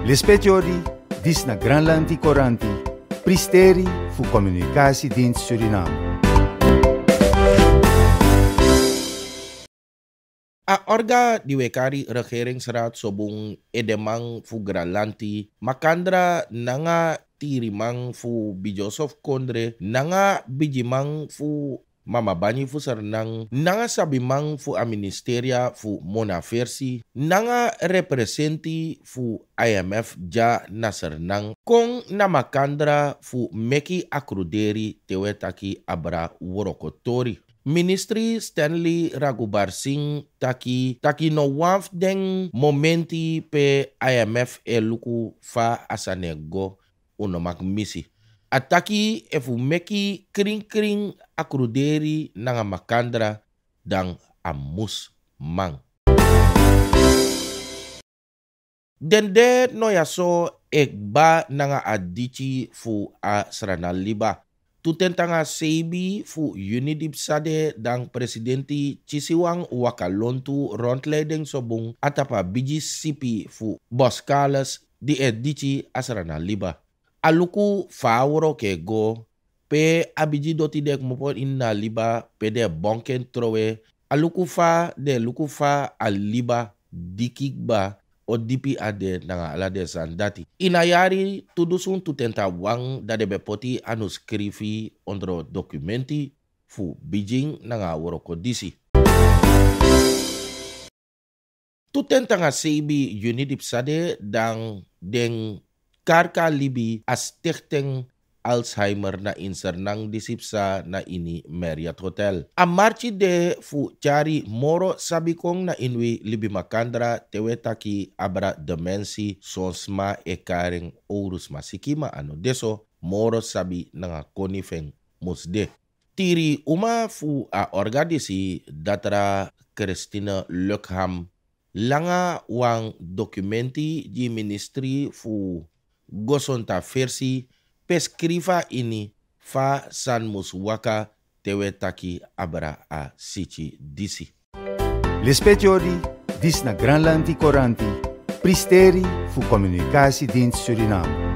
Lispetiori, dis na Granlandi Coranti, pristeri fu Dienst Suriname. A orga di wekari regeringsraad sobung edemang fu Granlanti, makandra nanga tirimang fu Bijosof Kondre, nanga bijimang fu mama bani fu nang nanga sabi mang fu a ministeria fu mona versi nanga representi fu IMF ja na nang kong na makandra fu meki akruderi tewetaki abra worokotori Ministri Stanley Ragubar Singh taki taki no waf den momenti pe IMF e luku fa asanego unomak misi. Ataki efu meki kring kring akruderi nanga makandra dan amus mang. Den de no ya so nanga adichi fu a liba. Tutentanga sebi fu Unidip Sade dan presidenti Chisiwang Wakalontu rondleiding sobung atapa biji sipi fu Boskalas di edici asrana liba aluku fawro ke go pe abiji doti dek mopo inna liba pe de bonken trowe aluku fa de luku fa aliba dikikba o dipi ade nanga ala de sandati. Ina yari tudusun tutenta wang da de bepoti anu skrifi ondro dokumenti fu Beijing nanga woro kodisi. Tutenta nga sebi unidip sade dang deng karka libi as stichting Alzheimer na inser nang disipsa na ini Marriott Hotel. Amarchi de fu cari moro sabi kong na inwi libi makandra tewetaki abra demensi e karing urus masikima ano deso moro sabi nga konifeng musde. Tiri uma fu a organisi datra Christina Luckham langa wang dokumenti di ministri fu gosonta versi pescriva ini fa san muswaka tewe taki abra a sichi disi. Lespetiori, dis na Granlandi Coranti, pristeri fu Dienst Suriname.